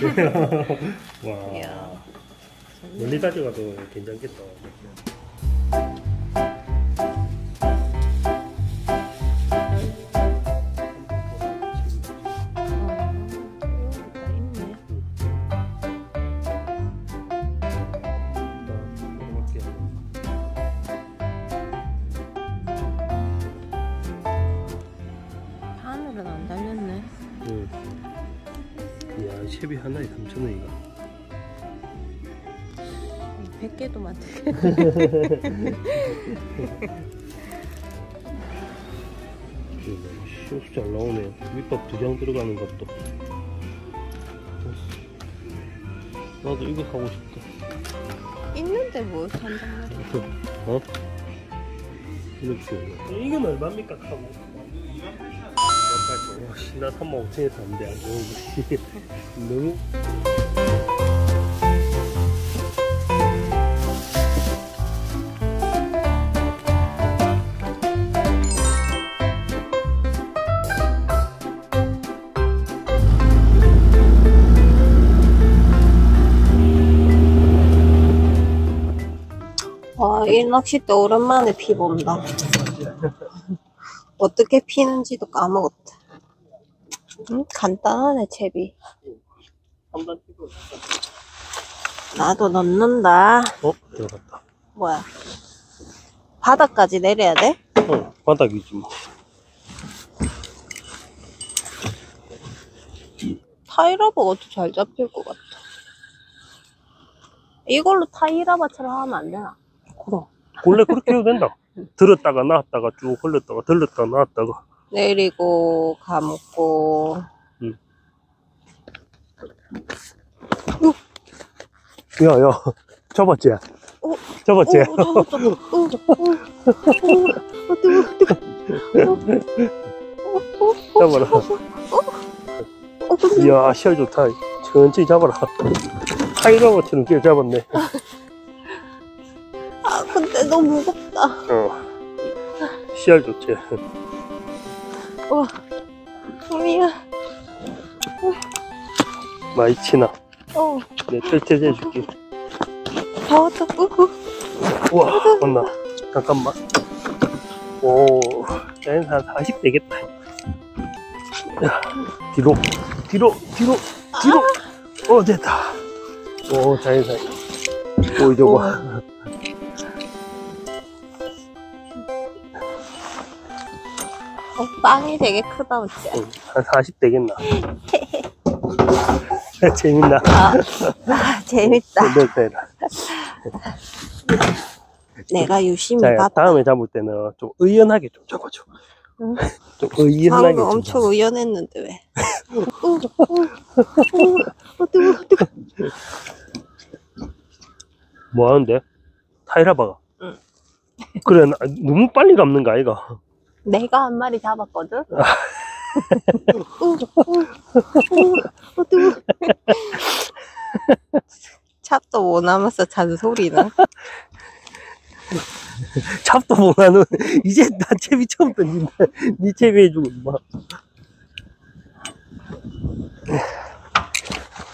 와. 이야. 멀리 가져가도 괜찮겠다. 쉐비 하나에 3,000원이가. 100개도 만들게. 쇼스 잘 나오네. 밑밥 두 장 들어가는 것도. 나도 이거 사고 싶다. 있는데 뭘 산단 말이야. 어? 이렇게. 이건 얼마입니까, 카고? 와, 씨, 나 3만 5천에 샀는데, 안 좋은 거. 너무. 와, 이 낚싯대 오랜만에 피본다. 어떻게 피는지도 까먹었다. 응? 간단하네, 채비. 한단 찍어. 나도 넣는다. 어? 들어갔다. 뭐야. 바닥까지 내려야 돼? 어, 바닥이지 뭐. 타이라바가 더잘 잡힐 것 같아. 이걸로 타이라바처럼 하면 안 되나? 그럼. 원래 그렇게 해도 된다. 들었다가 나왔다가 쭉 흘렸다가 들렀다가 나왔다가. 내리고, 감고. 야, 야. 잡았지? 어? 잡았지? 어, 어. 어, 어, 어, 어. 어, 어, 어, 잡아라. 어, 이야, 시야 좋다. 천천히 잡아라. 타이러버처럼 끼어 잡았네. 아, 근데 너무 무겁다. 어. 시야 좋지. 와, 미야. 많이 치나. 어, 내 펼쳐져 해줄게. 어, 어. 우와, 맞나? 잠깐만. 오, 얘는 한40 되겠다. 야, 뒤로, 뒤로, 뒤로, 뒤로. 어, 됐다. 오, 자연사이. 오, 이제 봐. 빵이 되게 크다, 어째. 응, 한40 되겠나? 재밌나? 아, 아, 재밌다. 내가 유심히 자, 봤다. 다음에 잡을 때는 좀 의연하게 좀 잡아줘. 응. 좀 의연하게 방금 좀 엄청 잡아. 의연했는데 왜? 어, 어, 어, 어, 뜨거, 뜨거. 뭐 하는데? 타이라바가. 응. 그래, 나, 너무 빨리 감는 거 아이가? 내가 한 마리 잡았거든. 뜨거. 찹도 못 남았어 잔소리는. 잡도 못 하는 이제 나 채비 처음 던진다 니 채비 해주고 뭐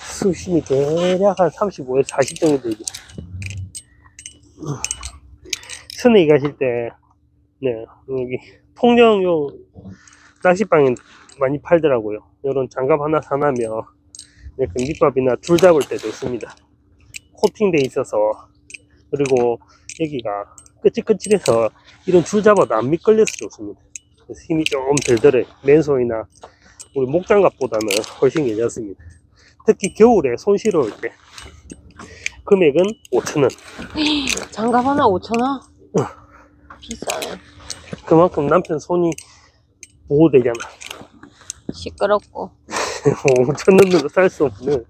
수심이 대략 한 35에서 40 정도 되죠 선에 가실 때 네, 여기 통영용 낚시방에 많이 팔더라고요 이런 장갑 하나 사나면 네, 그 밑밥이나 줄 잡을 때도 있습니다 코팅돼 있어서 그리고 여기가 끄찔끄찔해서 이런 줄 잡아도 안 미끌려서 좋습니다. 힘이 좀덜 들어요. 맨손이나 우리 목장갑보다는 훨씬 괜찮습니다. 특히 겨울에 손 시려울 때 금액은 5,000원. 장갑 하나 5천 원? 비싸네. 그만큼 남편 손이 보호되잖아. 시끄럽고. 5,000원으로 살 수 없는.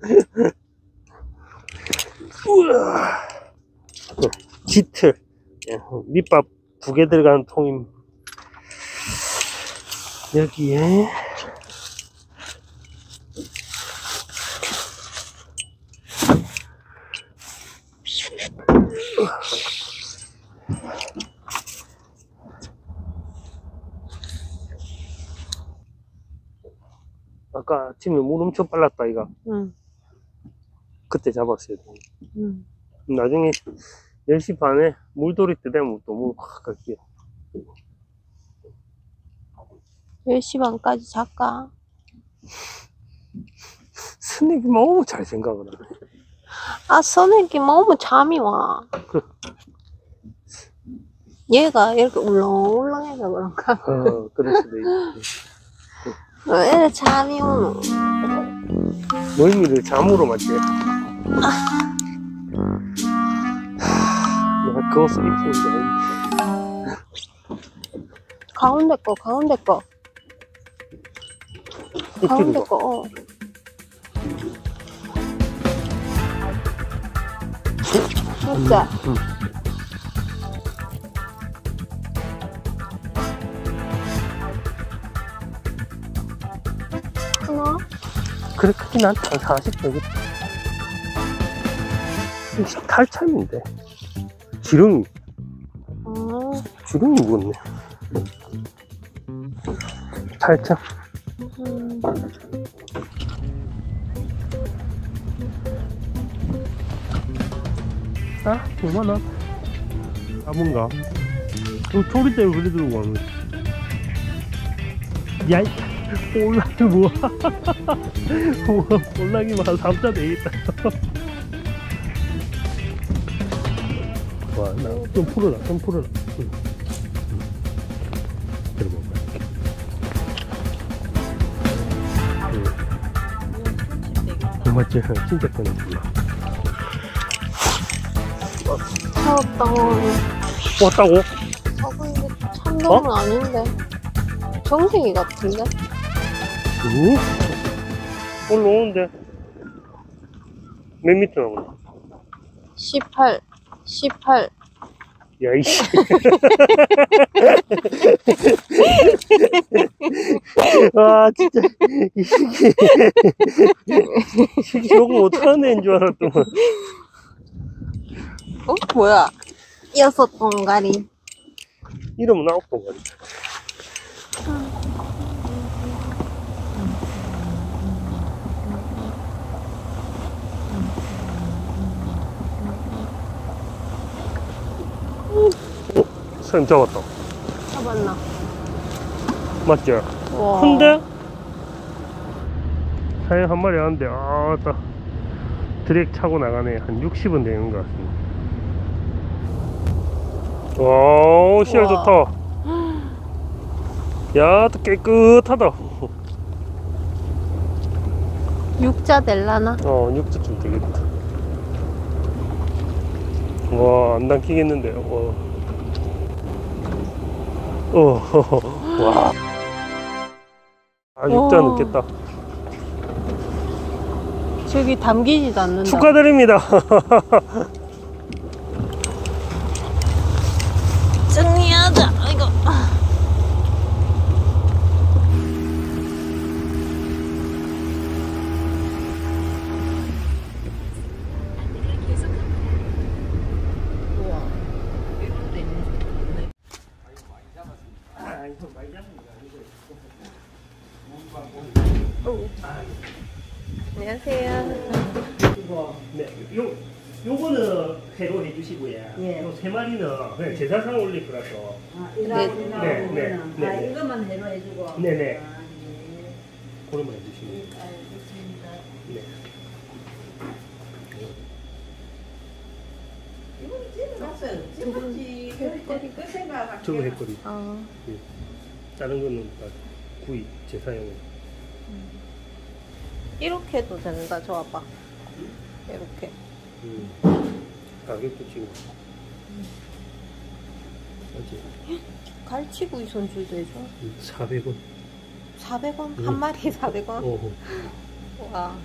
우와. 어, 짙을. 예, 밑밥 두 개 들어가는 통임. 여기에 아까 아침에 물 엄청 빨랐다 이거 응. 그때 잡았어야 돼. 음. 나중에 10시 반에 물돌이 때 되면 너무 확 갈게요. 10시 반까지 잘까? 스낵이 너무 잘 생각을 하네. 아, 선생님 너무 잠이 와. 얘가 이렇게 울렁울렁해서 그런가? 어, 그럴 수도 있지. 왜 잠이 오노? 노인이를 잠으로 맞지? 내가 그 옷을 입고 아닌데. 가운데 거, 가운데 거, 가운데 봐. 거, 어. 진짜. 응. 그래, 크긴 한한 40 되겠다. 이게 탈참인데. 지렁이, 아, 지렁이 묵었네. 탈참. 음. 아, 얼마나? 아, 뭔가. 그 소리 때문에 그래 들고 가는 야, 이 올라기 뭐야? 우와, 올라기만 한 3자 되겠다. 와, 나좀 풀어라, 좀 풀어라. 응. 응. 맞지? 진짜 편하구나. 차갑다. 왔다고? 차가운데 참돔은 아닌데. 정생이 같은데? 응? 올라오는데. 몇 미터 나오나? 18, 18. 야, 이씨. 아, 진짜. 이. 이 새끼 저거 어떡하는 애인 줄 알았더만. 어? 뭐야? 여섯 동가리. 이러면 아홉. 어, 선생님 잡았다. 잡았나? 맞지? 와. 큰데? 사양 한 마리 하는데, 아, 딱. 드랙 차고 나가네. 한 60은 되는 것 같습니다. 와, 우와. 좋다. 야, 또 깨끗하다. 육자 될라나? 어, 6주쯤 되겠다. 와, 안 당기겠는데, 와. 어, 와. 아, 6자 와. 넘겠다. 저기 담기지도 않는다. 축하드립니다. 안녕하세요. 네, 요, 요거는 회로 해주시고요. 예. 요세 마리는 그냥 제사상 올릴 거라서. 아, 네. 이거 네, 이거 네, 보면은 네, 아 네. 이것만 해로 해주고. 네 네. 아, 예. 그러면 해주시면. 예, 알겠습니다. 네. 이거는 생각. 저거 했거든요. 아, 다른 거는 다 구이 제사용. 이렇게 해도 된다. 저 아빠. 이렇게. 음. 가격도 지금. 맞지? 갈치구이 손질도 해줘. 400원. 400원? 음. 한 마리 400원? 어, 와.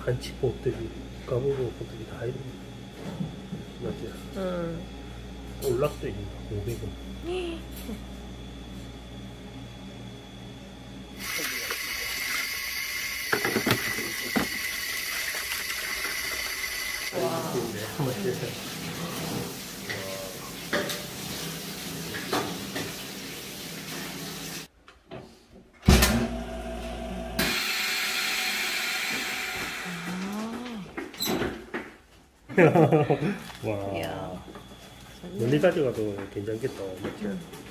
한치 보들이, 까불고 보들이 다 있는. 맞지? 음. 올락도 있는 500원. 해서 아. 와. 이야. 멀리 가져가도 괜찮겠다. 맞죠?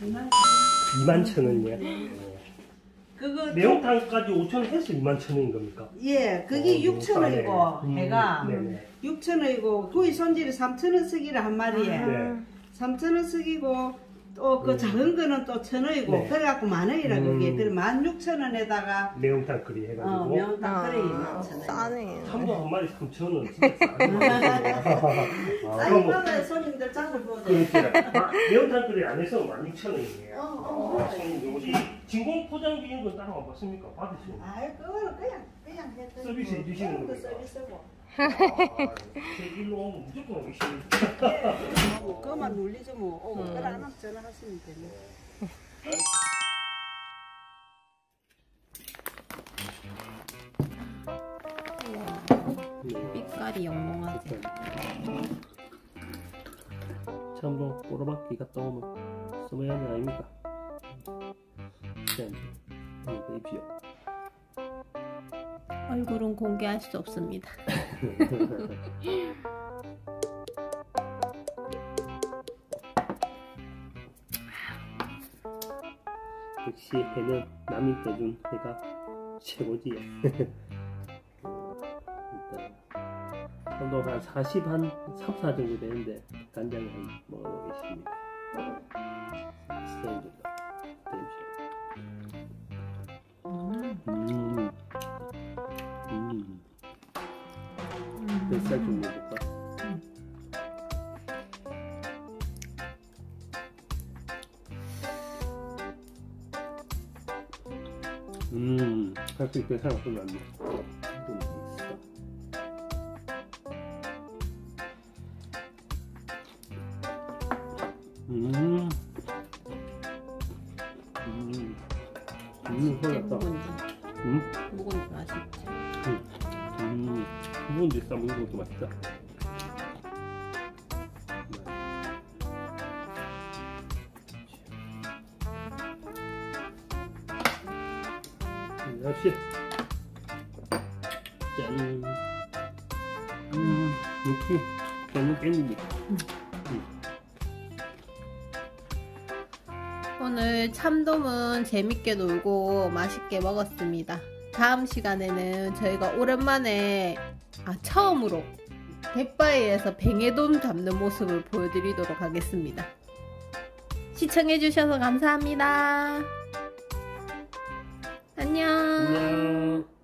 2만 천 원이야. 그거 매운탕까지 5천 원 해서 2만 천 원인 겁니까? 예, 그게 어, 6천 원이고 너무 싸네. 해가 음, 네네. 6천 원이고 구이 손질이 3천 원 쓰기라 한 마리에 네. 3천 원 쓰기고 또그 음. 작은 거는 또 천 원이고 네. 그래갖고 만 원이라 그게 음. 그래 만 육천 원에다가 매운탕 끓이 어 해가지고. 매운탕 끓이 아, 만천 원. 싸네. 참도 한 마리 3천 원 진짜 싸네. 아, 그럼 뭐, 쌀밥에 손님들 짱을 보자. 그렇게 아, 매운탕 끓이 안 해서 16,000원이에요. 어, 어, 아, 손님 혹시 진공 포장 비용 건 따로 안 받습니까? 받으시는 거예요? 아이 그거는 그냥 그냥 했더니 서비스 뭐 해주시는 그런 거 겁니까? 서비스고. 아, 제 일로 오면 무조건 오시니까. 뭐 그것만 눌리죠 뭐. 어, 그래 안 하면 전화하시면 되네. 빛깔이 영롱하지. 참뭐 꼬라박기 갔다 오면 써마야는 아닙니까? 네, 한번 보십시오. 얼굴은 공개할 수 없습니다. 역시 해는 남이 떠준 해가 최고지. 일단 한도 한 40, 한 3, 4 정도 되는데 간장을 한번 먹어보겠습니다. 뱃살 좀 먹을까? 음, 할수 있게 생각보면 안 돼. 음, 음, 음, 진짜. 묵은지. 음, 묵은지 맛있지. 음, 묵은지 싸먹는 것도 맛있다. 음, 역시 짠. 음, 역시 너무 깻잎이. 오늘 참돔은 재밌게 놀고 맛있게 먹었습니다. 다음 시간에는 저희가 오랜만에 아 처음으로 갯바위에서 뱅에돔 잡는 모습을 보여드리도록 하겠습니다. 시청해주셔서 감사합니다. 안녕. 안녕.